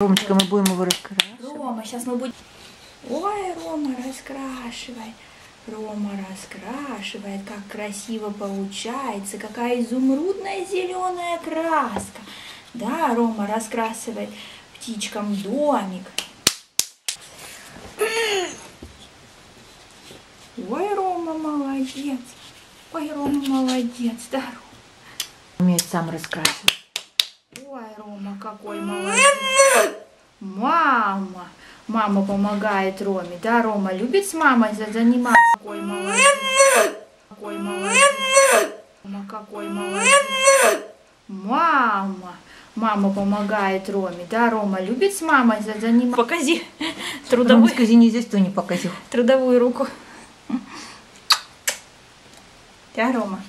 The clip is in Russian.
Ромочка, мы будем его раскрашивать. Рома, сейчас мы будем... Ой, Рома раскрашивай. Рома раскрашивает, как красиво получается, какая изумрудная зеленая краска. Да, Рома раскрасывает птичкам домик. Ой, Рома молодец. Ой, Рома молодец, да, Рома. Умеет сам раскрашивать. Ой, Рома, какой молодец. Мама. Помогает Роме. Да, Рома любит с мамой за- заниматься. Какой молодец. Какой молодец. Рома, какой молодец. Мама. Мама помогает Роме. Да, Рома любит с мамой за- заниматься. Покажи трудовую, Ромочка, извини, здесь кто не показал. трудовую руку. Да, Рома.